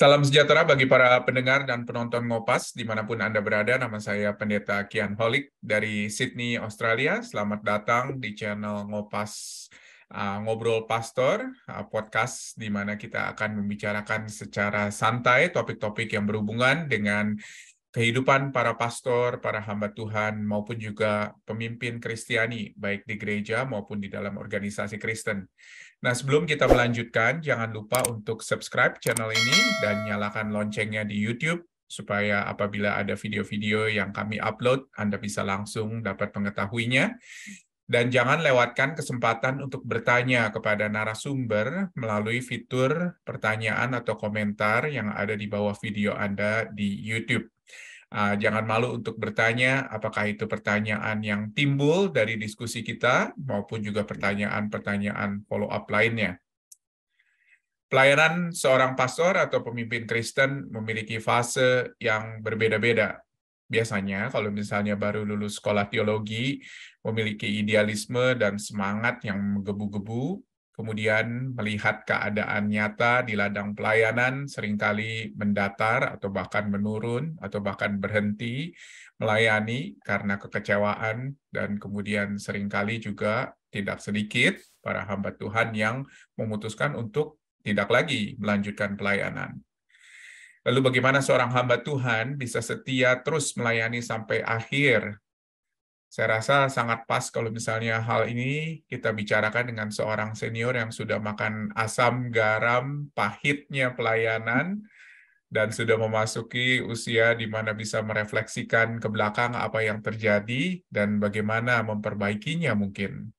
Salam sejahtera bagi para pendengar dan penonton Ngopas di mana pun Anda berada. Nama saya Pendeta Kian Holik dari Sydney, Australia. Selamat datang di channel Ngopas uh, Ngobrol Pastor, uh, podcast di mana kita akan membicarakan secara santai topik-topik yang berhubungan dengan kehidupan para pastor, para hamba Tuhan, maupun juga pemimpin Kristiani, baik di gereja maupun di dalam organisasi Kristen. Nah, sebelum kita melanjutkan, jangan lupa untuk subscribe channel ini dan nyalakan loncengnya di YouTube, supaya apabila ada video-video yang kami upload, Anda bisa langsung dapat mengetahuinya. Dan jangan lewatkan kesempatan untuk bertanya kepada narasumber melalui fitur pertanyaan atau komentar yang ada di bawah video Anda di YouTube. Uh, jangan malu untuk bertanya apakah itu pertanyaan yang timbul dari diskusi kita maupun juga pertanyaan-pertanyaan follow-up lainnya. Pelayanan seorang pastor atau pemimpin Kristen memiliki fase yang berbeda-beda. Biasanya kalau misalnya baru lulus sekolah teologi, memiliki idealisme dan semangat yang menggebu-gebu, kemudian melihat keadaan nyata di ladang pelayanan sering kali mendatar atau bahkan menurun atau bahkan berhenti melayani karena kekecewaan dan kemudian sering kali juga tidak sedikit para hamba Tuhan yang memutuskan untuk tidak lagi melanjutkan pelayanan. Lalu bagaimana seorang hamba Tuhan bisa setia terus melayani sampai akhir saya rasa sangat pas kalau misalnya hal ini kita bicarakan dengan seorang senior yang sudah makan asam, garam, pahitnya pelayanan, dan sudah memasuki usia di mana bisa merefleksikan ke belakang apa yang terjadi dan bagaimana memperbaikinya mungkin.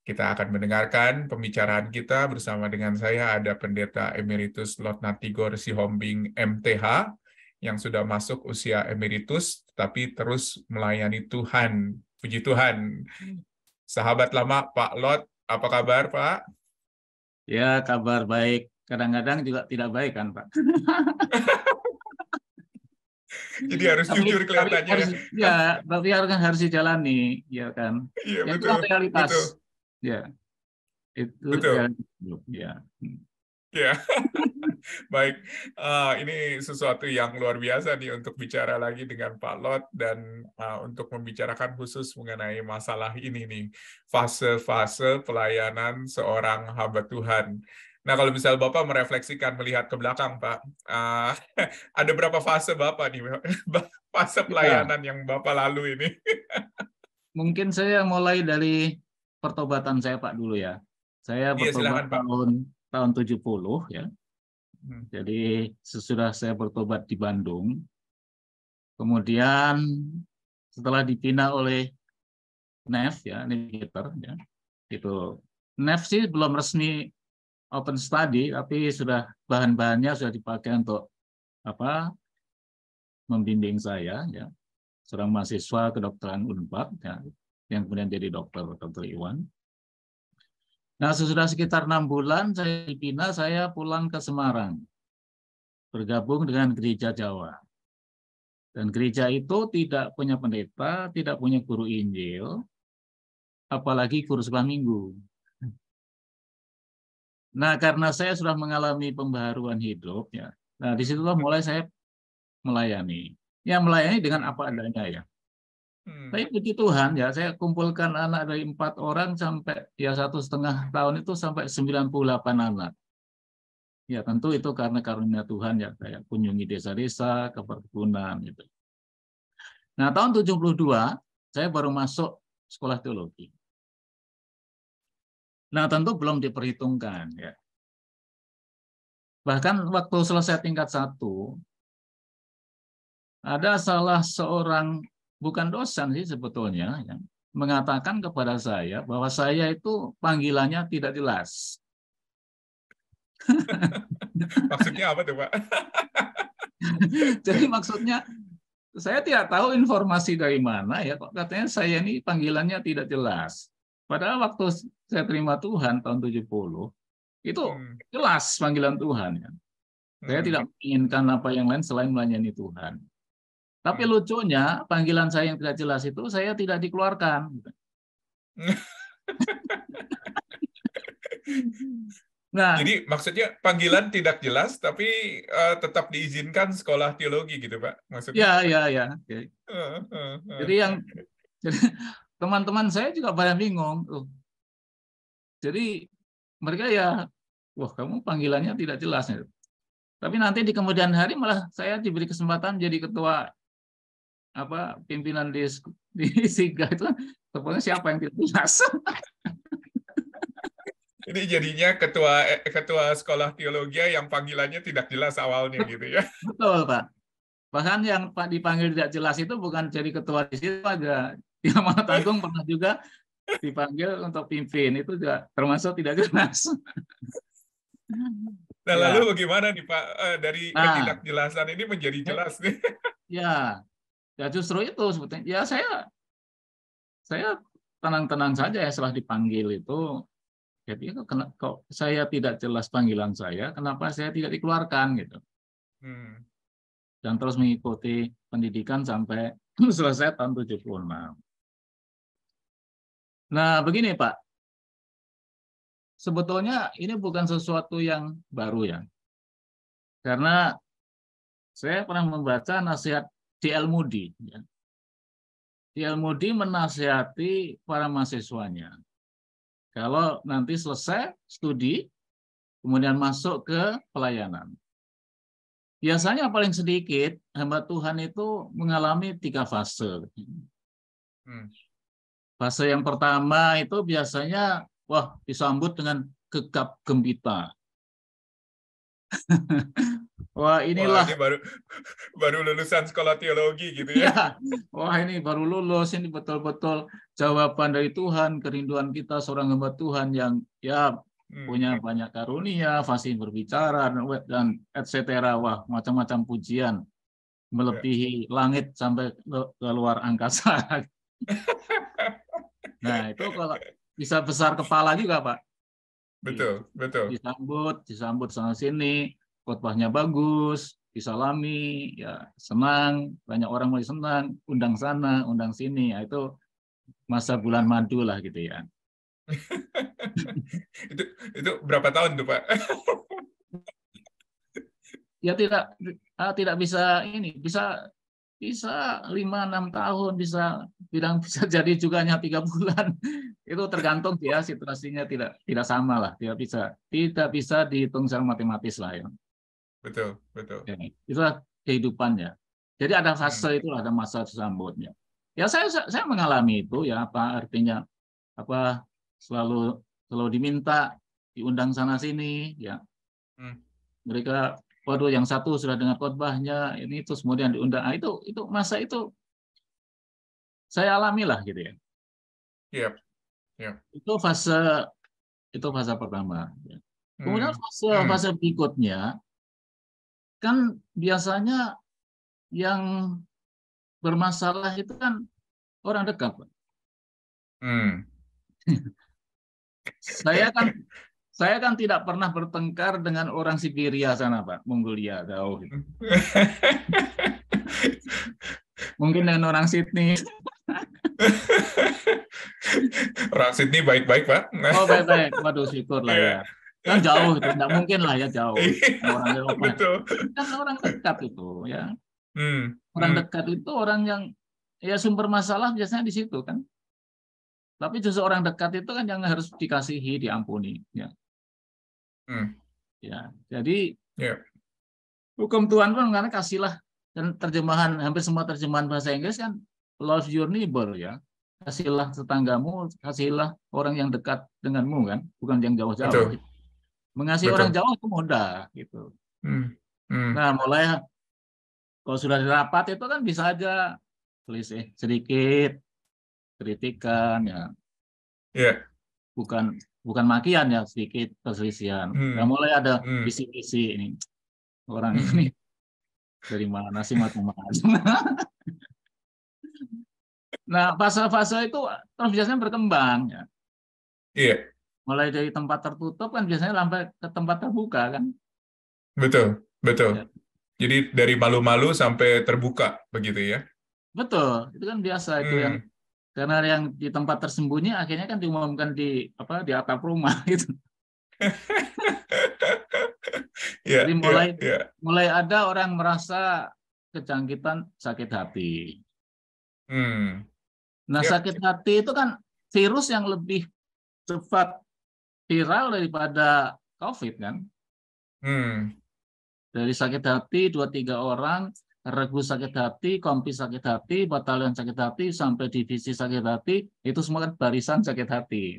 Kita akan mendengarkan pembicaraan kita bersama dengan saya ada Pendeta Emeritus Lotna Tigor Sihombing MTH, yang sudah masuk usia emeritus, tapi terus melayani Tuhan. Puji Tuhan. Sahabat lama Pak Lot, apa kabar Pak? Ya, kabar baik. Kadang-kadang juga tidak baik kan Pak? Jadi harus tapi, jujur kelihatannya harus, ya. Ya, tapi harus harus dijalani, ya kan. Iya, ya, betul. Itu realitas. Betul. Ya. Itu betul. Ya. Ya. Baik, uh, ini sesuatu yang luar biasa nih untuk bicara lagi dengan Pak Lot dan uh, untuk membicarakan khusus mengenai masalah ini nih, fase-fase pelayanan seorang hamba Tuhan. Nah, kalau misal Bapak merefleksikan melihat ke belakang, Pak, uh, ada berapa fase Bapak nih, fase pelayanan ya. yang Bapak lalu ini? Mungkin saya mulai dari pertobatan saya, Pak, dulu ya. Saya iya, bertobat tahun tahun 70 ya. Hmm. Jadi sesudah saya bertobat di Bandung, kemudian setelah dipindah oleh NEF ya, navigator ya, itu NEF sih belum resmi open study, tapi sudah bahan-bahannya sudah dipakai untuk apa membimbing saya ya, seorang mahasiswa kedokteran Unpad ya, yang kemudian jadi dokter dokter Iwan. Nah, sesudah sekitar enam bulan saya dipindah, saya pulang ke Semarang. Bergabung dengan gereja Jawa. Dan gereja itu tidak punya pendeta, tidak punya guru Injil, apalagi guru sekolah minggu. Nah, karena saya sudah mengalami pembaharuan hidup, ya. Nah, di situlah mulai saya melayani. Ya, melayani dengan apa adanya ya. Hmm. Tapi puji Tuhan ya, saya kumpulkan anak dari empat orang sampai ya satu setengah tahun itu sampai 98 anak. Ya tentu itu karena karunia Tuhan ya, kayak kunjungi desa-desa, ke perkebunan gitu. Nah tahun 72 saya baru masuk sekolah teologi. Nah tentu belum diperhitungkan ya. Bahkan waktu selesai tingkat satu, ada salah seorang bukan dosen sih sebetulnya, ya, mengatakan kepada saya bahwa saya itu panggilannya tidak jelas. maksudnya apa tuh Pak? Jadi maksudnya saya tidak tahu informasi dari mana ya kok katanya saya ini panggilannya tidak jelas. Padahal waktu saya terima Tuhan tahun 70 itu hmm. jelas panggilan Tuhan ya. Saya hmm. tidak menginginkan apa yang lain selain melayani Tuhan. Tapi hmm. lucunya panggilan saya yang tidak jelas itu saya tidak dikeluarkan. Nah, jadi maksudnya panggilan tidak jelas tapi uh, tetap diizinkan sekolah teologi gitu, Pak? Maksudnya? Ya, ya, ya. Okay. Uh, uh, uh. Jadi yang teman-teman saya juga pada bingung. Uh. Jadi mereka ya, wah kamu panggilannya tidak jelas. Tapi nanti di kemudian hari malah saya diberi kesempatan jadi ketua apa pimpinan di di Siga itu kan siapa yang tidak jelas. Ini jadinya ketua eh, ketua sekolah teologi yang panggilannya tidak jelas awalnya gitu ya. Betul, Pak. Bahkan yang Pak dipanggil tidak jelas itu bukan jadi ketua di situ aja. Di Amanat Agung pernah juga dipanggil untuk pimpin itu juga termasuk tidak jelas. Nah, ya. lalu bagaimana nih Pak eh, dari nah, ketidakjelasan ini menjadi jelas nih? Ya, ya justru itu sebetulnya. Ya saya saya tenang-tenang saja ya setelah dipanggil itu jadi kok saya tidak jelas panggilan saya, kenapa saya tidak dikeluarkan gitu. Hmm. Dan terus mengikuti pendidikan sampai selesai tahun 76. Nah, begini Pak. Sebetulnya ini bukan sesuatu yang baru ya. Karena saya pernah membaca nasihat D.L. Moody. Ya. D.L. Moody menasihati para mahasiswanya kalau nanti selesai studi, kemudian masuk ke pelayanan. Biasanya paling sedikit hamba Tuhan itu mengalami tiga fase. Hmm. Fase yang pertama itu biasanya wah disambut dengan gegap gembita. Wah inilah. Wah, ini baru baru lulusan sekolah teologi gitu ya. ya. Wah ini baru lulus ini betul-betul jawaban dari Tuhan kerinduan kita seorang hamba Tuhan yang ya hmm. punya banyak karunia, fasih berbicara dan etc. Wah macam-macam pujian melebihi ya. langit sampai ke luar angkasa. nah itu kalau bisa besar kepala juga pak. Betul, betul. Disambut, disambut sana sini khotbahnya bagus, disalami, ya senang, banyak orang mulai senang, undang sana, undang sini, ya, itu masa bulan madu lah gitu ya. itu itu berapa tahun tuh pak? ya tidak ah, tidak bisa ini bisa bisa lima enam tahun bisa bilang bisa jadi juga hanya tiga bulan itu tergantung ya situasinya tidak tidak sama lah tidak bisa tidak bisa dihitung secara matematis lah ya Betul, betul. Ya, itulah kehidupannya. Jadi ada fase hmm. itu ada masa sambutnya. Ya saya saya mengalami itu ya apa artinya apa selalu selalu diminta diundang sana sini ya. Hmm. Mereka waduh yang satu sudah dengar khotbahnya ini itu kemudian diundang. Nah, itu itu masa itu saya alami lah gitu ya. Yep. Yep. Itu fase itu fase pertama. Ya. Kemudian hmm. fase hmm. fase berikutnya kan biasanya yang bermasalah itu kan orang dekat, Pak. Hmm. saya kan saya kan tidak pernah bertengkar dengan orang Siberia sana, Pak, Mongolia jauh. Gitu. Mungkin dengan orang Sydney. orang Sydney baik-baik, Pak. Oh, baik-baik. Waduh, syukur lah yeah. ya kan jauh itu tidak mungkin lah ya jauh iya, orang Eropa Betul. kan orang dekat itu ya hmm. orang hmm. dekat itu orang yang ya sumber masalah biasanya di situ kan tapi justru orang dekat itu kan yang harus dikasihi diampuni ya hmm. ya jadi yeah. hukum Tuhan pun karena kasihlah dan terjemahan hampir semua terjemahan bahasa Inggris kan love your neighbor ya kasihlah tetanggamu kasihlah orang yang dekat denganmu kan bukan yang jauh-jauh Mengasihi Betul. orang jauh itu mudah gitu. Hmm. Hmm. Nah, mulai kalau sudah dirapat itu kan bisa aja selisih sedikit kritikan ya. Yeah. Bukan bukan makian ya sedikit perselisihan. Hmm. Nah, mulai ada hmm. visi-visi ini orang hmm. ini dari mana sih macam nah, fase-fase itu terus biasanya berkembang ya. Iya. Yeah mulai dari tempat tertutup kan biasanya sampai ke tempat terbuka kan betul betul ya. jadi dari malu-malu sampai terbuka begitu ya betul itu kan biasa itu hmm. yang karena yang di tempat tersembunyi akhirnya kan diumumkan di apa di atap rumah gitu yeah, Jadi mulai yeah, yeah. mulai ada orang merasa kejangkitan sakit hati. Hmm. Nah, yeah. sakit hati itu kan virus yang lebih cepat viral daripada COVID kan? Hmm. Dari sakit hati dua tiga orang, regu sakit hati, kompi sakit hati, batalion sakit hati, sampai divisi sakit hati, itu semua kan barisan sakit hati.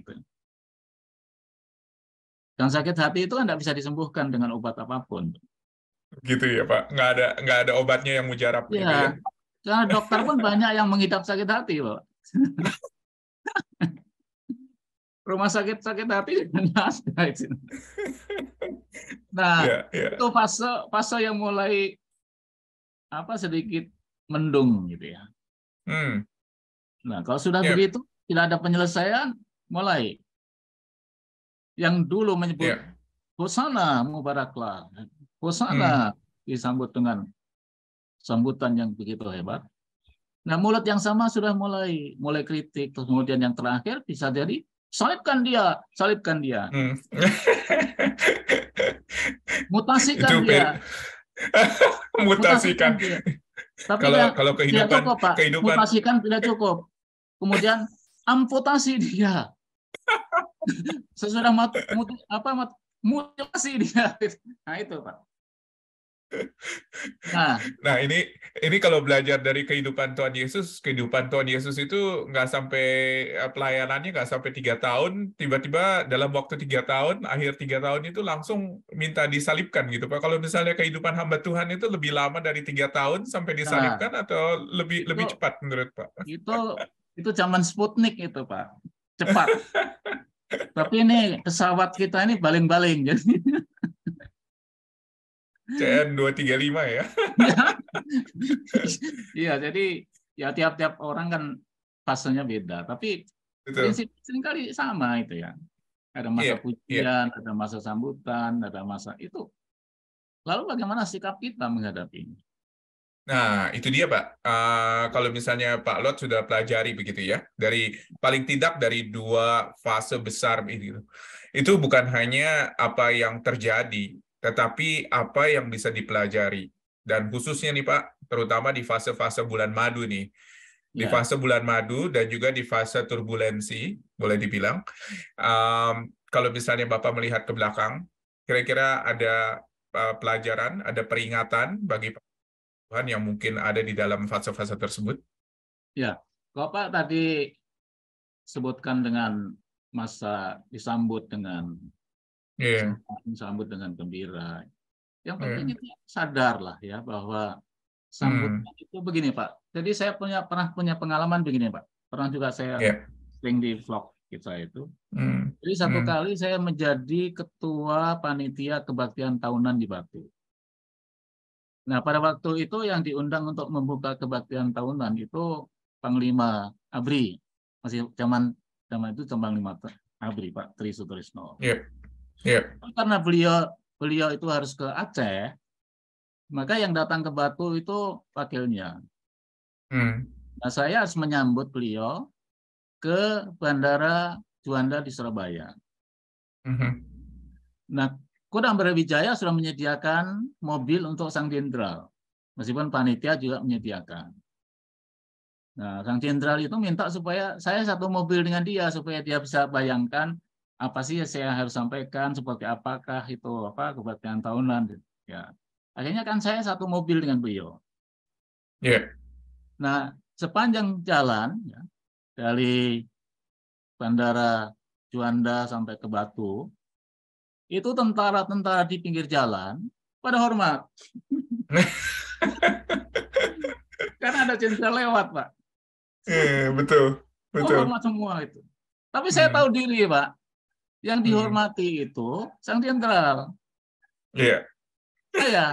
Dan sakit hati itu kan tidak bisa disembuhkan dengan obat apa pun. Gitu ya Pak, nggak ada nggak ada obatnya yang mujarab ya, gitu ya. Karena dokter pun banyak yang mengidap sakit hati loh. rumah sakit sakit hati ada Nah, yeah, yeah. itu fase fase yang mulai apa sedikit mendung gitu ya. Hmm. Nah, kalau sudah yeah. begitu tidak ada penyelesaian, mulai yang dulu menyebut yeah. Hosana Mubaraklah, Hosana hmm. disambut dengan sambutan yang begitu hebat. Nah, mulut yang sama sudah mulai mulai kritik, terus kemudian yang terakhir bisa jadi salibkan dia, salibkan dia. Hmm. Mutasikan dia. Mutasikan. dia. Tapi kalau, dia, kalau kehidupan, tidak cukup, Pak. kehidupan mutasikan tidak cukup. Kemudian amputasi dia. Sesudah mut, mut, apa mutilasi dia. Nah itu, Pak. Nah, nah ini ini kalau belajar dari kehidupan Tuhan Yesus, kehidupan Tuhan Yesus itu nggak sampai eh, pelayanannya nggak sampai tiga tahun, tiba-tiba dalam waktu tiga tahun, akhir tiga tahun itu langsung minta disalibkan gitu pak. Kalau misalnya kehidupan hamba Tuhan itu lebih lama dari tiga tahun sampai disalibkan nah, atau lebih itu, lebih cepat menurut pak? Itu itu zaman Sputnik itu pak, cepat. Tapi ini pesawat kita ini baling-baling jadi. CN 235 ya. Iya, jadi ya tiap-tiap orang kan fasenya beda, tapi Betul. prinsip sering kali sama itu ya. Ada masa yeah, pujian, yeah. ada masa sambutan, ada masa itu. Lalu bagaimana sikap kita menghadapi ini? Nah, itu dia, Pak. Uh, kalau misalnya Pak Lot sudah pelajari begitu ya, dari paling tidak dari dua fase besar itu, itu bukan hanya apa yang terjadi, tetapi apa yang bisa dipelajari. Dan khususnya nih Pak, terutama di fase-fase bulan madu nih. Di ya. fase bulan madu dan juga di fase turbulensi, boleh dibilang. Um, kalau misalnya Bapak melihat ke belakang, kira-kira ada uh, pelajaran, ada peringatan bagi Tuhan yang mungkin ada di dalam fase-fase tersebut? Ya, Bapak tadi sebutkan dengan masa disambut dengan yeah. sambut dengan gembira. Yang penting yeah. kita sadar lah ya bahwa sambutan hmm. itu begini Pak. Jadi saya punya pernah punya pengalaman begini Pak. Pernah juga saya yeah. sering di vlog kita itu. Hmm. Jadi satu hmm. kali saya menjadi ketua panitia kebaktian tahunan di Batu. Nah pada waktu itu yang diundang untuk membuka kebaktian tahunan itu Panglima Abri masih zaman zaman itu Panglima Abri Pak Tri Sutrisno. Yeah. Yeah. Karena beliau beliau itu harus ke Aceh, maka yang datang ke Batu itu wakilnya. Hmm. Nah, saya harus menyambut beliau ke Bandara Juanda di Surabaya. Hmm. Nah, Kodam Brawijaya sudah menyediakan mobil untuk sang jenderal, meskipun panitia juga menyediakan. Nah, sang jenderal itu minta supaya saya satu mobil dengan dia supaya dia bisa bayangkan apa sih yang saya harus sampaikan seperti apakah itu apa kebaktian tahunan ya. Akhirnya kan saya satu mobil dengan beliau. Yeah. nah sepanjang jalan ya, dari bandara Juanda sampai ke Batu itu tentara-tentara di pinggir jalan pada hormat. Karena ada jenderal lewat pak. Yeah, betul betul. hormat semua itu. Tapi saya hmm. tahu diri pak yang hmm. dihormati hmm. itu sang jenderal. Iya. Yeah. Saya.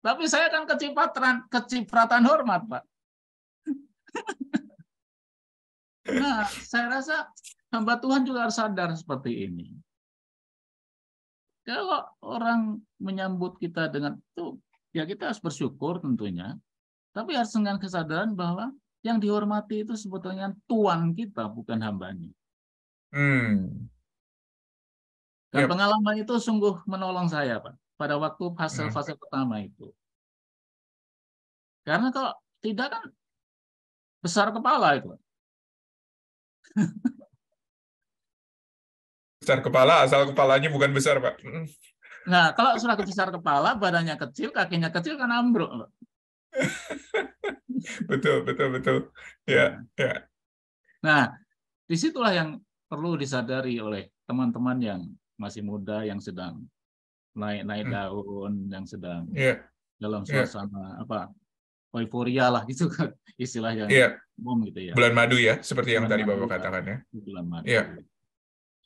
Tapi saya kan kecipratan kecipratan hormat, Pak. nah, saya rasa hamba Tuhan juga harus sadar seperti ini. Kalau orang menyambut kita dengan itu, ya kita harus bersyukur tentunya. Tapi harus dengan kesadaran bahwa yang dihormati itu sebetulnya tuan kita, bukan hambanya. Hmm. Dan yep. pengalaman itu sungguh menolong saya, Pak, pada waktu fase-fase hmm. pertama itu. Karena kalau tidak kan besar kepala itu. besar kepala, asal kepalanya bukan besar, Pak. Nah, kalau sudah besar kepala, badannya kecil, kakinya kecil kan ambruk. betul, betul, betul. Ya, nah. ya. Nah, di situlah yang perlu disadari oleh teman-teman yang masih muda, yang sedang naik-naik hmm. daun, yang sedang yeah. dalam ya. suasana yeah. apa euforia lah gitu kan istilahnya yeah. umum gitu ya. Bulan madu ya, seperti yang tadi Bapak katakan ya. Bulan madu. Iya.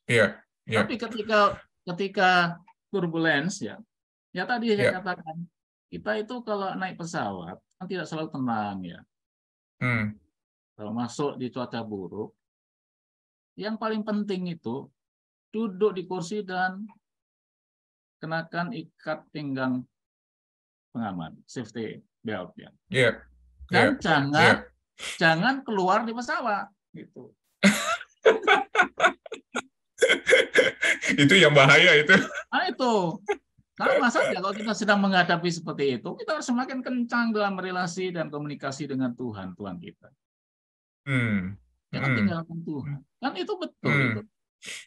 Iya. Yeah. Tapi ketika ketika turbulence ya, ya tadi saya yeah. katakan kita itu kalau naik pesawat kan tidak selalu tenang ya. Hmm. Kalau masuk di cuaca buruk, yang paling penting itu duduk di kursi dan kenakan ikat pinggang pengaman, safety belt ya. Yeah. Dan yeah. jangan yeah. jangan keluar di pesawat gitu. itu yang bahaya itu. Nah itu. Sama saja kalau kita sedang menghadapi seperti itu, kita harus semakin kencang dalam relasi dan komunikasi dengan Tuhan, Tuhan kita. Hmm. Jangan hmm. tinggalkan Tuhan. Kan itu betul. Hmm. Itu.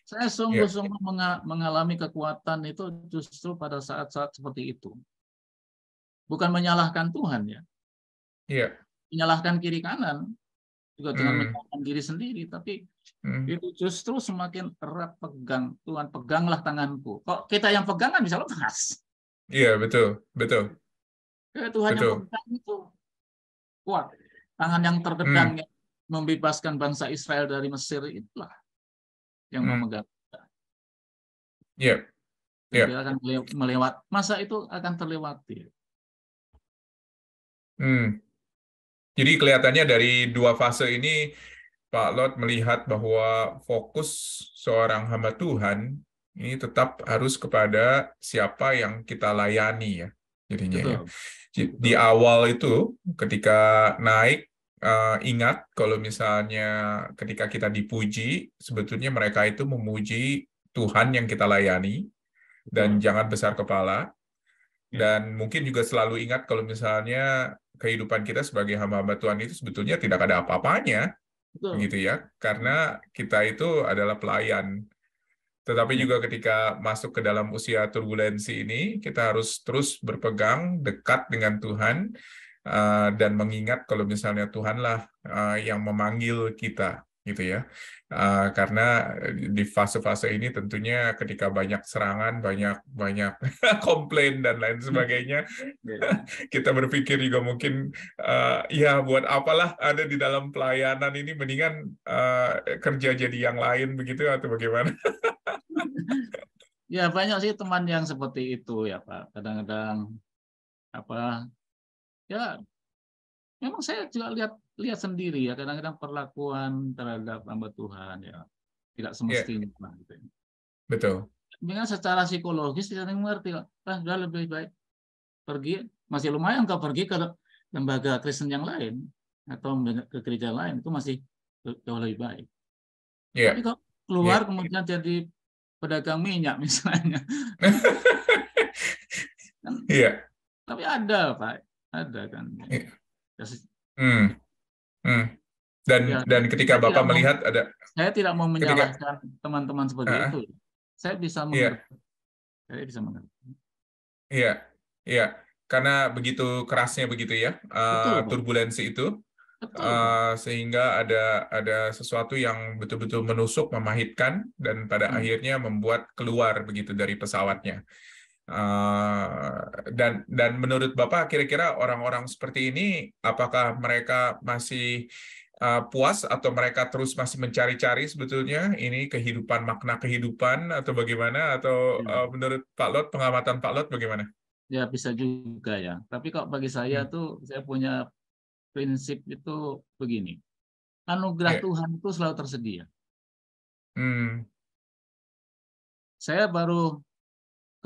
Saya sungguh-sungguh yeah. mengalami kekuatan itu justru pada saat-saat seperti itu. Bukan menyalahkan Tuhan ya. Yeah. Menyalahkan kiri kanan juga dengan hmm. menyalahkan diri sendiri, tapi hmm. itu justru semakin erat pegang Tuhan peganglah tanganku. Kok kita yang pegang kan bisa lepas. Iya yeah, betul betul. Tuhan betul. yang pegang itu kuat. Tangan yang terkadang hmm membebaskan bangsa Israel dari Mesir itulah yang hmm. memegang kita. Iya. Yeah. Yeah. akan melewat masa itu akan terlewati. Hmm. Jadi kelihatannya dari dua fase ini Pak Lot melihat bahwa fokus seorang hamba Tuhan ini tetap harus kepada siapa yang kita layani ya jadinya ya. Di awal itu ketika naik uh, ingat kalau misalnya ketika kita dipuji, sebetulnya mereka itu memuji Tuhan yang kita layani dan hmm. jangan besar kepala. Ya. Dan mungkin juga selalu ingat kalau misalnya kehidupan kita sebagai hamba-hamba Tuhan itu sebetulnya tidak ada apa-apanya, gitu ya, karena kita itu adalah pelayan. Tetapi ya. juga ketika masuk ke dalam usia turbulensi ini, kita harus terus berpegang dekat dengan Tuhan uh, dan mengingat kalau misalnya Tuhanlah uh, yang memanggil kita gitu ya. Uh, karena di fase-fase ini tentunya ketika banyak serangan banyak banyak komplain dan lain sebagainya kita berpikir juga mungkin uh, ya buat apalah ada di dalam pelayanan ini mendingan uh, kerja jadi yang lain begitu atau bagaimana? Ya banyak sih teman yang seperti itu ya Pak. Kadang-kadang apa ya memang saya juga lihat lihat sendiri ya kadang-kadang perlakuan terhadap hamba Tuhan ya tidak iya. semestinya yeah. gitu. Ya. Betul. Dengan secara psikologis kita mengerti kok, ah, udah lebih baik pergi masih lumayan kau pergi ke lembaga Kristen yang lain atau ke gereja lain itu masih jauh lebih baik. Yeah. Tapi kok keluar yeah. kemudian jadi pedagang minyak misalnya. kan, yeah. Tapi ada Pak, ada kan. Yeah. Hmm. Hmm. Dan ya, dan ketika Bapak melihat mau, ada saya tidak mau menyalahkan teman-teman seperti uh, itu. Saya bisa iya. mengerti. Iya. Saya bisa mengerti. Iya. Iya. Karena begitu kerasnya begitu ya uh, Betul, turbulensi itu Betul. Uh, sehingga ada ada sesuatu yang betul-betul menusuk, memahitkan dan pada hmm. akhirnya membuat keluar begitu dari pesawatnya. Uh, dan dan menurut Bapak kira-kira orang-orang seperti ini apakah mereka masih uh, puas atau mereka terus masih mencari-cari sebetulnya ini kehidupan makna kehidupan atau bagaimana atau uh, menurut Pak Lot pengamatan Pak Lot bagaimana? Ya bisa juga ya. Tapi kok bagi saya hmm. tuh saya punya prinsip itu begini. Anugerah yeah. Tuhan itu selalu tersedia. Hmm. Saya baru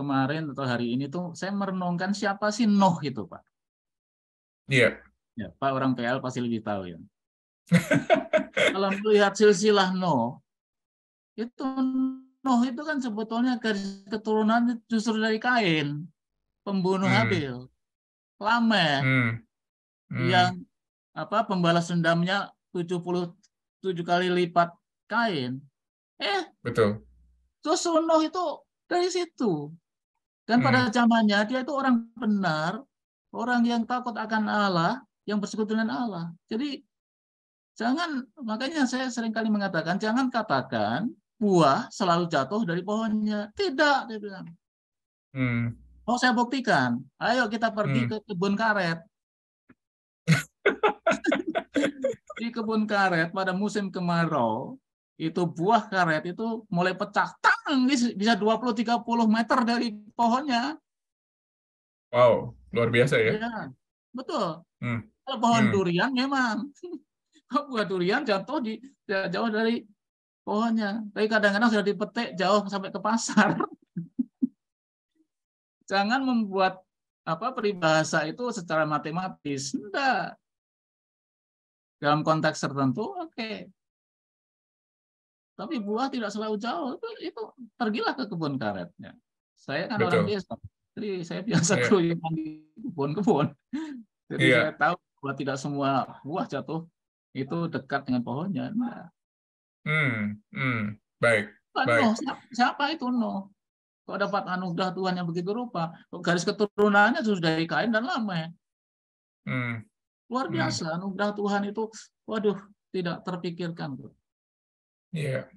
kemarin atau hari ini tuh saya merenungkan siapa sih Noh itu, Pak. Iya. Yeah. Ya, Pak orang PL pasti lebih tahu ya. Kalau melihat silsilah Noh, itu Nuh itu kan sebetulnya garis keturunan justru dari Kain, pembunuh hmm. Habil, Lameh, hmm. Hmm. yang apa pembalas dendamnya 77 kali lipat Kain. Eh, betul. Terus Nuh itu dari situ. Dan hmm. pada zamannya dia itu orang benar, orang yang takut akan Allah, yang bersekutu dengan Allah. Jadi jangan makanya saya sering kali mengatakan jangan katakan buah selalu jatuh dari pohonnya. Tidak, dia bilang. Hmm. Mau saya buktikan. Ayo kita pergi hmm. ke kebun karet. di kebun karet pada musim kemarau itu buah karet itu mulai pecah tang bisa 20 30 meter dari pohonnya. Wow, luar biasa ya. ya betul. Hmm. Kalau pohon hmm. durian memang buah durian jatuh di jauh dari pohonnya. Tapi kadang-kadang sudah dipetik jauh sampai ke pasar. Jangan membuat apa peribahasa itu secara matematis. Enggak. Dalam konteks tertentu, oke. Okay. Tapi buah tidak selalu jauh. Itu, itu pergilah ke kebun karetnya. Saya kan Betul. orang desa. Jadi saya biasa yeah. keluyuran di kebun-kebun. Jadi yeah. saya tahu bahwa tidak semua buah jatuh itu dekat dengan pohonnya. Nah. Hmm, hmm, baik. baik. No, siapa, siapa itu no? Kok dapat anugerah Tuhan yang begitu rupa? Garis keturunannya sudah dari kain dan lama. Hmm. Luar hmm. biasa hmm. anugerah Tuhan itu, waduh, tidak terpikirkan. Iya.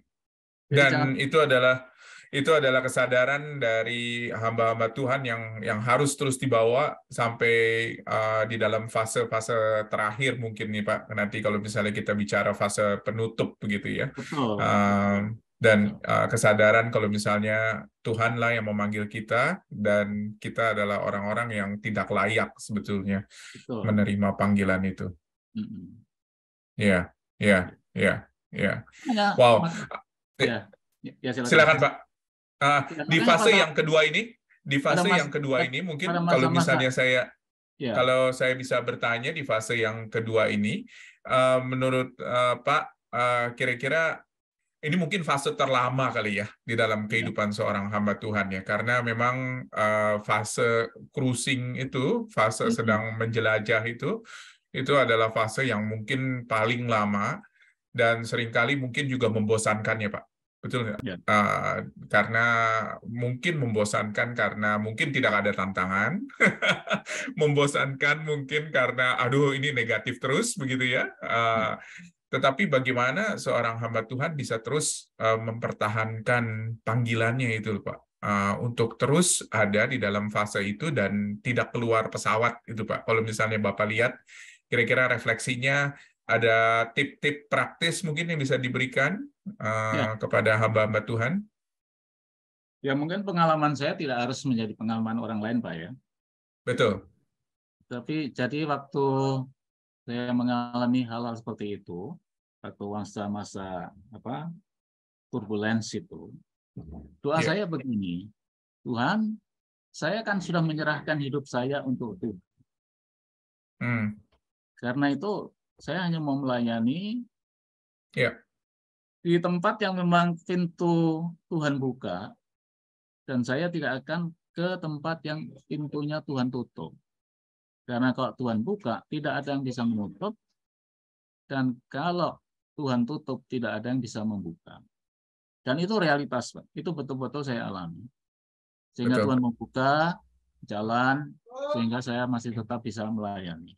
Dan itu adalah itu adalah kesadaran dari hamba-hamba Tuhan yang yang harus terus dibawa sampai uh, di dalam fase-fase terakhir mungkin nih Pak. Nanti kalau misalnya kita bicara fase penutup begitu ya. Uh, dan uh, kesadaran kalau misalnya Tuhanlah yang memanggil kita dan kita adalah orang-orang yang tidak layak sebetulnya Betul. menerima panggilan itu. Iya, iya, iya. Ya. Wow. Ya. Ya, silakan. silakan Pak. Uh, di fase pada, yang kedua ini, di fase mas, yang kedua ini mungkin masa, kalau misalnya masa. saya ya. kalau saya bisa bertanya di fase yang kedua ini, uh, menurut uh, Pak, uh, kira-kira ini mungkin fase terlama kali ya di dalam ya. kehidupan ya. seorang hamba Tuhan ya, karena memang uh, fase cruising itu, fase sedang menjelajah itu, itu adalah fase yang mungkin paling lama dan sering kali mungkin juga membosankan ya Pak. Betul nggak? Ya. Uh, karena mungkin membosankan karena mungkin tidak ada tantangan, membosankan mungkin karena aduh ini negatif terus begitu ya. Uh, tetapi bagaimana seorang hamba Tuhan bisa terus uh, mempertahankan panggilannya itu Pak? Uh, untuk terus ada di dalam fase itu dan tidak keluar pesawat itu Pak. Kalau misalnya Bapak lihat kira-kira refleksinya ada tip-tip praktis mungkin yang bisa diberikan uh, ya. kepada hamba-hamba Tuhan? Ya mungkin pengalaman saya tidak harus menjadi pengalaman orang lain, Pak ya. Betul. Tapi jadi waktu saya mengalami hal-hal seperti itu, waktu masa-masa apa turbulens itu, doa ya. saya begini, Tuhan, saya kan sudah menyerahkan hidup saya untuk Tuhan. Hmm. Karena itu saya hanya mau melayani ya. di tempat yang memang pintu Tuhan buka, dan saya tidak akan ke tempat yang pintunya Tuhan tutup. Karena kalau Tuhan buka, tidak ada yang bisa menutup, dan kalau Tuhan tutup, tidak ada yang bisa membuka. Dan itu realitas, Pak. Itu betul-betul saya alami. Sehingga Betul. Tuhan membuka jalan, sehingga saya masih tetap bisa melayani.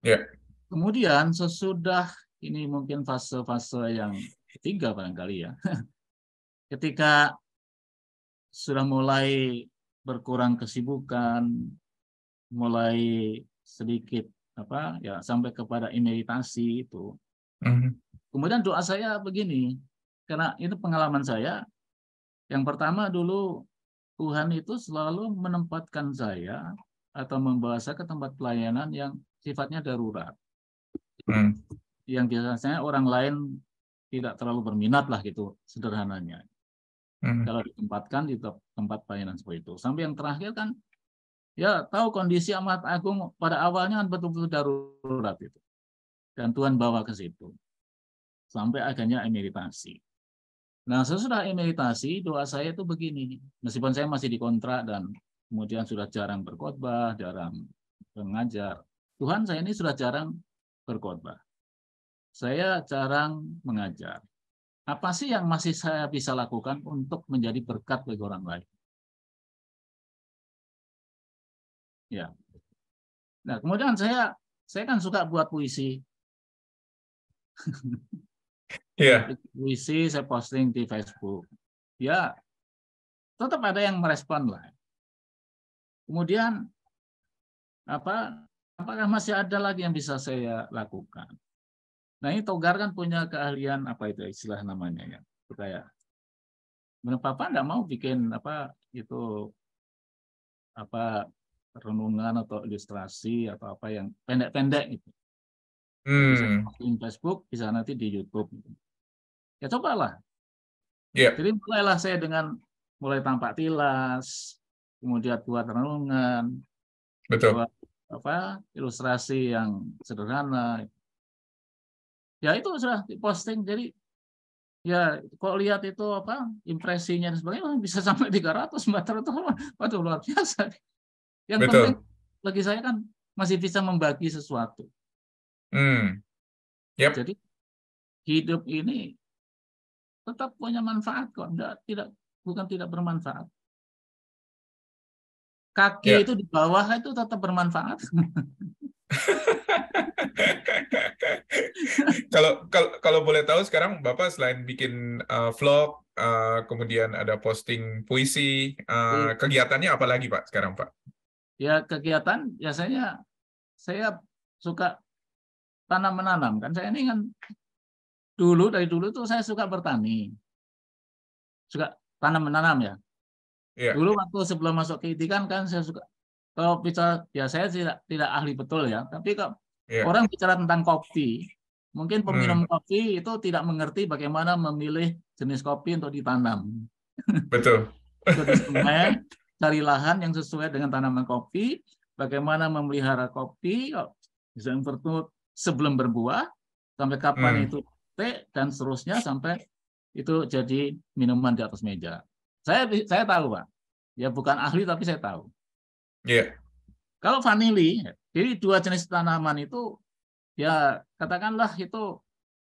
Ya. Kemudian sesudah ini mungkin fase-fase yang ketiga barangkali ya. Ketika sudah mulai berkurang kesibukan, mulai sedikit apa ya sampai kepada imeritasi itu. Mm-hmm. Kemudian doa saya begini, karena itu pengalaman saya. Yang pertama dulu Tuhan itu selalu menempatkan saya atau membawa saya ke tempat pelayanan yang sifatnya darurat hmm. yang biasanya orang lain tidak terlalu berminat lah gitu sederhananya. Hmm. Kalau ditempatkan di tempat pelayanan seperti itu. Sampai yang terakhir kan ya tahu kondisi amat agung pada awalnya kan betul-betul darurat itu. Dan Tuhan bawa ke situ. Sampai akhirnya emeritasi. Nah, sesudah imitasi, doa saya itu begini. Meskipun saya masih dikontrak dan kemudian sudah jarang berkhotbah, jarang mengajar. Tuhan saya ini sudah jarang berkhotbah. Saya jarang mengajar. Apa sih yang masih saya bisa lakukan untuk menjadi berkat bagi orang lain? Ya. Nah, kemudian saya saya kan suka buat puisi. Iya. Yeah. Puisi saya posting di Facebook. Ya, tetap ada yang merespon lah. Kemudian apa apakah masih ada lagi yang bisa saya lakukan? Nah ini Togar kan punya keahlian apa itu istilah namanya ya kayak Papa enggak mau bikin apa itu apa renungan atau ilustrasi atau apa yang pendek-pendek itu. Hmm. Bisa di Facebook, bisa nanti di YouTube. Ya cobalah. Yeah. Jadi mulailah saya dengan mulai tampak tilas, kemudian buat renungan, Betul. buat apa ilustrasi yang sederhana ya itu sudah diposting jadi ya kok lihat itu apa impresinya dan sebagainya bisa sampai 300 400 waduh luar biasa yang Betul. penting bagi saya kan masih bisa membagi sesuatu hmm. yep. jadi hidup ini tetap punya manfaat kok tidak tidak bukan tidak bermanfaat kaki yeah. itu di bawah itu tetap bermanfaat kalau kalau kalau boleh tahu sekarang Bapak selain bikin uh, vlog, uh, kemudian ada posting puisi, uh, kegiatannya apa lagi Pak sekarang Pak? Ya kegiatan biasanya saya suka tanam menanam kan saya ini kan dulu dari dulu tuh saya suka bertani, suka tanam menanam ya. Yeah. Dulu waktu sebelum masuk ke kan kan saya suka kalau bicara ya saya tidak tidak ahli betul ya, tapi kalau yeah. orang bicara tentang kopi, mungkin peminum hmm. kopi itu tidak mengerti bagaimana memilih jenis kopi untuk ditanam. Betul. sungai, cari lahan yang sesuai dengan tanaman kopi, bagaimana memelihara kopi, bisa sebelum berbuah, sampai kapan hmm. itu teh dan seterusnya sampai itu jadi minuman di atas meja. Saya saya tahu pak, ya bukan ahli tapi saya tahu. Iya. Yeah. Kalau vanili, jadi dua jenis tanaman itu ya katakanlah itu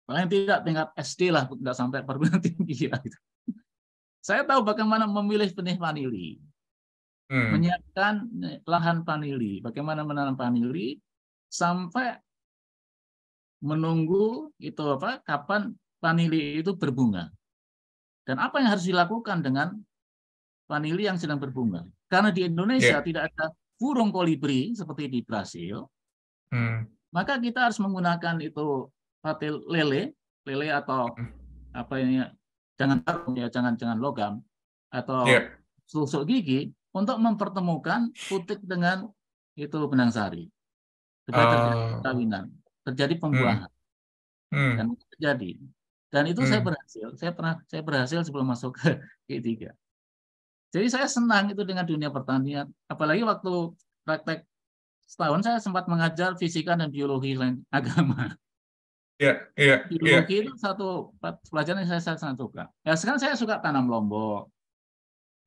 paling tidak tingkat SD lah, tidak sampai perguruan tinggi ya. Saya tahu bagaimana memilih benih vanili, hmm. menyiapkan lahan vanili, bagaimana menanam vanili sampai menunggu itu apa kapan vanili itu berbunga dan apa yang harus dilakukan dengan vanili yang sedang berbunga karena di Indonesia yeah. tidak ada burung kolibri seperti di Brasil, hmm. maka kita harus menggunakan itu patil lele, lele atau hmm. apa ini jangan taruh ya, jangan jangan logam atau yeah. susuk gigi untuk mempertemukan putik dengan itu benang sari supaya terjadi uh. perkawinan, terjadi pembuahan, hmm. Hmm. dan terjadi. Dan itu hmm. saya berhasil. Saya pernah saya berhasil sebelum masuk ke G3. Jadi saya senang itu dengan dunia pertanian. Apalagi waktu praktek setahun saya sempat mengajar fisika dan biologi lain agama. Iya, iya. Biologi yeah. itu satu pelajaran yang saya, saya sangat suka. Ya sekarang saya suka tanam lombok.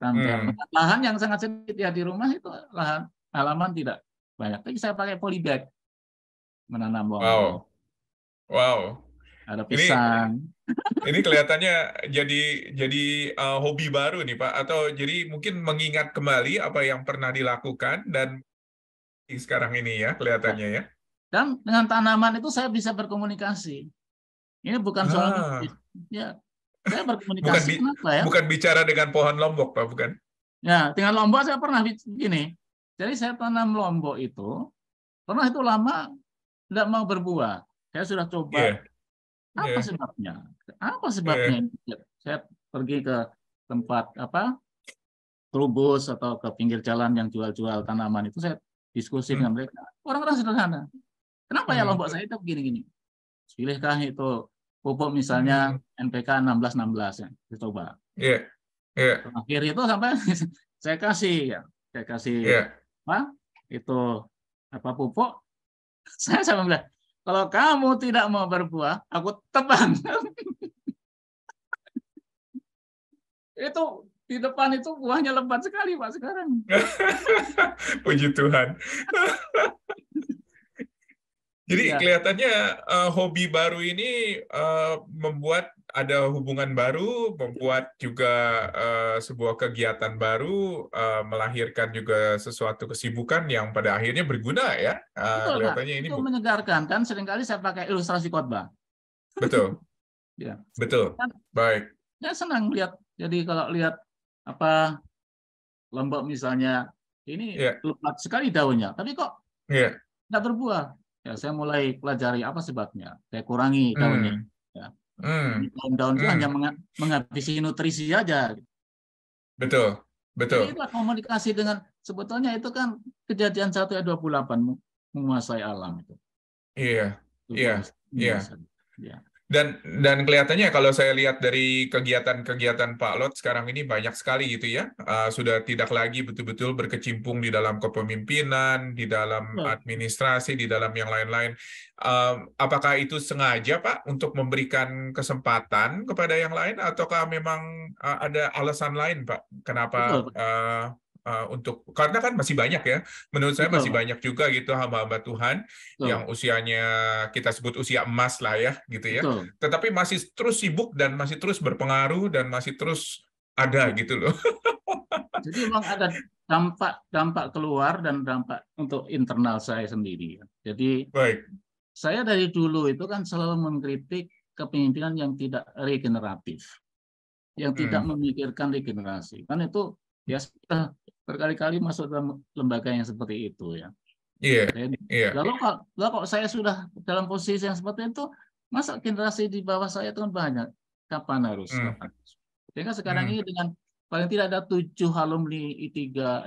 Tanam hmm. lahan yang sangat sedikit ya di rumah itu lahan halaman tidak banyak. Tapi saya pakai polybag menanam lombok. Wow. Wow. Ada pisang. Ini, ini kelihatannya jadi jadi uh, hobi baru nih Pak atau jadi mungkin mengingat kembali apa yang pernah dilakukan dan sekarang ini ya kelihatannya ya. Dan dengan tanaman itu saya bisa berkomunikasi. Ini bukan soal ah. ya saya berkomunikasi bukan, bi kenapa ya? Bukan bicara dengan pohon lombok Pak, bukan? Ya, dengan lombok saya pernah gini. Jadi saya tanam lombok itu pernah itu lama tidak mau berbuah. Saya sudah coba yeah. Apa yeah. sebabnya? Apa sebabnya? Yeah. Saya pergi ke tempat apa trubus atau ke pinggir jalan yang jual-jual tanaman itu saya diskusi hmm. dengan mereka. Orang-orang sederhana. Kenapa ya hmm. ya lombok saya itu begini-gini? Pilihkah itu pupuk misalnya hmm. NPK 1616 ya, dicoba. Iya. Yeah. Yeah. Akhir itu sampai saya kasih ya, saya kasih yeah. apa? Itu apa pupuk? Saya sama bilang, kalau kamu tidak mau berbuah, aku tebang. itu di depan itu buahnya lebat sekali Pak sekarang. Puji Tuhan. Jadi ya. kelihatannya uh, hobi baru ini uh, membuat ada hubungan baru, membuat juga uh, sebuah kegiatan baru, uh, melahirkan juga sesuatu kesibukan yang pada akhirnya berguna ya. Uh, Betul, kelihatannya ini itu menyegarkan kan. Seringkali saya pakai ilustrasi khotbah. Betul. ya. Betul. Kan, Baik. Ya senang lihat. Jadi kalau lihat apa lombok misalnya ini yeah. lebat sekali daunnya, tapi kok yeah. nggak berbuah. Ya saya mulai pelajari apa sebabnya. Saya kurangi hmm. daunnya. Mm. Ya. Mm. Daun-daun itu hmm. hanya menghabisi nutrisi aja. Betul, betul. Jadi komunikasi dengan sebetulnya itu kan kejadian 1 ayat 28 menguasai alam itu. Iya. Iya. Iya. Dan dan kelihatannya kalau saya lihat dari kegiatan-kegiatan Pak Lot sekarang ini banyak sekali gitu ya, uh, sudah tidak lagi betul-betul berkecimpung di dalam kepemimpinan, di dalam administrasi, di dalam yang lain-lain. Uh, apakah itu sengaja Pak untuk memberikan kesempatan kepada yang lain, ataukah memang uh, ada alasan lain Pak kenapa uh, uh, untuk karena kan masih banyak ya menurut saya masih banyak juga gitu hamba-hamba Tuhan Betul. yang usianya kita sebut usia emas lah ya gitu ya Betul. tetapi masih terus sibuk dan masih terus berpengaruh dan masih terus ada gitu loh jadi memang ada dampak dampak keluar dan dampak untuk internal saya sendiri jadi baik saya dari dulu itu kan selalu mengkritik kepemimpinan yang tidak regeneratif yang tidak hmm. memikirkan regenerasi kan itu ya berkali-kali masuk dalam lembaga yang seperti itu ya. Iya. Yeah, yeah. Lalu kok, lalu kok saya sudah dalam posisi yang seperti itu, masa generasi di bawah saya itu kan banyak. Kapan harus? Mm. Kapan? Sehingga sekarang mm. ini dengan paling tidak ada tujuh alumni I3,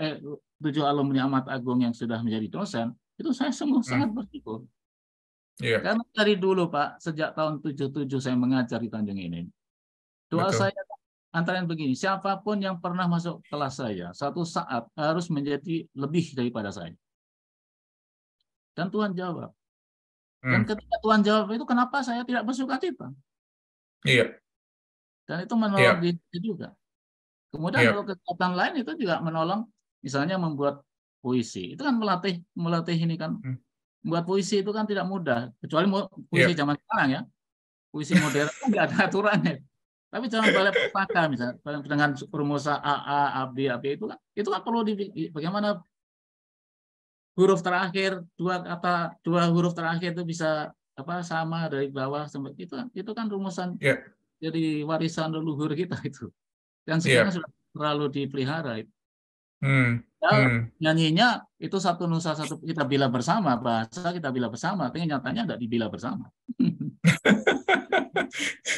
eh tujuh alumni Amat Agung yang sudah menjadi dosen, itu saya semua mm. sangat bersyukur. Yeah. Karena dari dulu Pak, sejak tahun 77 saya mengajar di Tanjung ini. Doa Betul. saya antara yang begini, siapa pun yang pernah masuk kelas saya, satu saat harus menjadi lebih daripada saya. Dan Tuhan jawab. Dan hmm. ketika Tuhan jawab itu, kenapa saya tidak bersuka cita? Iya. Dan itu menolong iya. diri juga. Kemudian iya. kalau kegiatan lain itu juga menolong, misalnya membuat puisi. Itu kan melatih melatih ini kan. Hmm. Membuat puisi itu kan tidak mudah, kecuali puisi iya. zaman sekarang ya. Puisi modern kan nggak ada aturannya. Tapi jangan balik pustaka misalnya dengan rumusan AA, AB, AB itu kan itu kan perlu di bagaimana huruf terakhir dua kata dua huruf terakhir itu bisa apa sama dari bawah sampai itu kan itu kan rumusan yeah. jadi warisan leluhur kita itu dan sekarang yeah. sudah terlalu dipelihara itu. Hmm. Ya, hmm. nyanyinya itu satu nusa satu kita bila bersama bahasa kita bila bersama tapi nyatanya tidak dibila bersama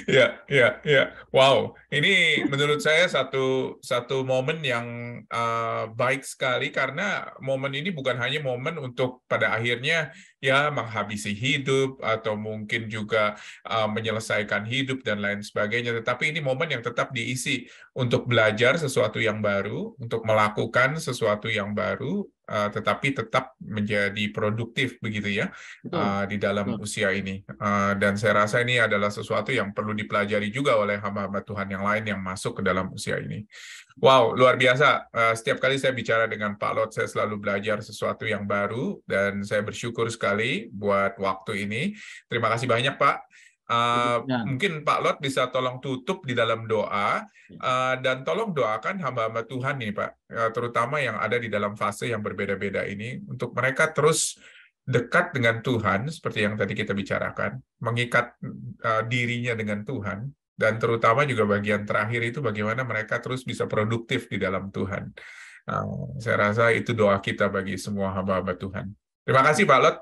ya, ya, ya. Wow, ini menurut saya satu satu momen yang uh, baik sekali karena momen ini bukan hanya momen untuk pada akhirnya ya menghabisi hidup atau mungkin juga uh, menyelesaikan hidup dan lain sebagainya, tetapi ini momen yang tetap diisi untuk belajar sesuatu yang baru, untuk melakukan sesuatu yang baru, uh, tetapi tetap menjadi produktif begitu ya uh, di dalam Betul. usia ini. Uh, dan saya rasa ini adalah sesuatu yang perlu dipelajari juga oleh hamba-hamba Tuhan yang lain yang masuk ke dalam usia ini. Wow, luar biasa. Uh, setiap kali saya bicara dengan Pak Lot, saya selalu belajar sesuatu yang baru dan saya bersyukur sekali buat waktu ini. Terima kasih banyak Pak. Uh, ya. Mungkin Pak Lot bisa tolong tutup di dalam doa uh, dan tolong doakan hamba-hamba Tuhan nih Pak, uh, terutama yang ada di dalam fase yang berbeda-beda ini untuk mereka terus dekat dengan Tuhan seperti yang tadi kita bicarakan, mengikat uh, dirinya dengan Tuhan dan terutama juga bagian terakhir itu bagaimana mereka terus bisa produktif di dalam Tuhan. Uh, saya rasa itu doa kita bagi semua hamba-hamba Tuhan. Terima kasih Pak Lot.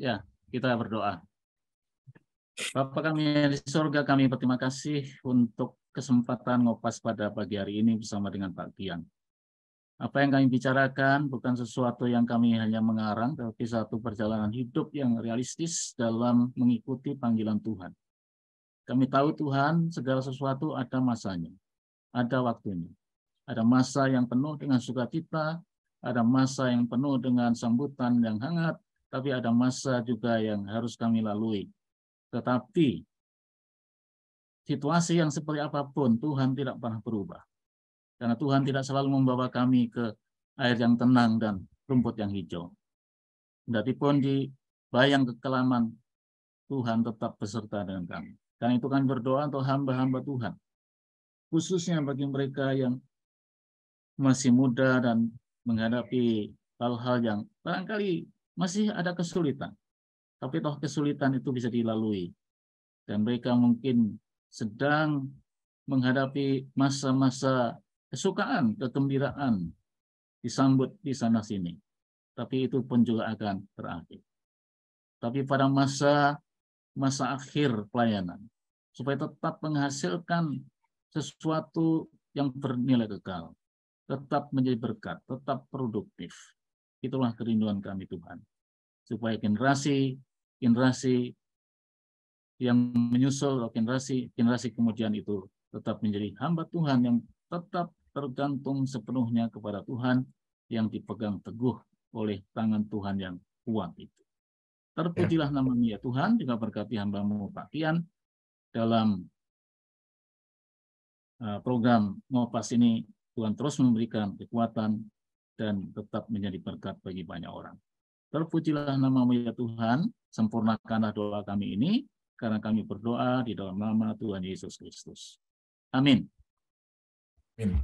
Ya, kita berdoa. Bapak kami di surga, kami berterima kasih untuk kesempatan ngopas pada pagi hari ini bersama dengan Pak Kian. Apa yang kami bicarakan bukan sesuatu yang kami hanya mengarang, tapi satu perjalanan hidup yang realistis dalam mengikuti panggilan Tuhan. Kami tahu Tuhan segala sesuatu ada masanya, ada waktunya. Ada masa yang penuh dengan sukacita, ada masa yang penuh dengan sambutan yang hangat, tapi ada masa juga yang harus kami lalui tetapi situasi yang seperti apa pun Tuhan tidak pernah berubah. Karena Tuhan tidak selalu membawa kami ke air yang tenang dan rumput yang hijau. Kendati pun di bayang kekelaman, Tuhan tetap beserta dengan kami. Karena itu kami berdoa untuk hamba-hamba Tuhan. Khususnya bagi mereka yang masih muda dan menghadapi hal-hal yang barangkali masih ada kesulitan. Tapi toh kesulitan itu bisa dilalui. Dan mereka mungkin sedang menghadapi masa-masa kesukaan, kegembiraan, disambut di sana sini. Tapi itu pun juga akan terakhir. Tapi pada masa masa akhir pelayanan, supaya tetap menghasilkan sesuatu yang bernilai kekal, tetap menjadi berkat, tetap produktif. Itulah kerinduan kami Tuhan. Supaya generasi generasi yang menyusul generasi generasi kemudian itu tetap menjadi hamba Tuhan yang tetap tergantung sepenuhnya kepada Tuhan yang dipegang teguh oleh tangan Tuhan yang kuat itu. Terpujilah ya. namanya ya Tuhan, juga berkati hambamu Pak Kian dalam uh, program Ngopas ini Tuhan terus memberikan kekuatan dan tetap menjadi berkat bagi banyak orang. Terpujilah namamu ya Tuhan, sempurnakanlah doa kami ini, karena kami berdoa di dalam nama Tuhan Yesus Kristus. Amin. Amin.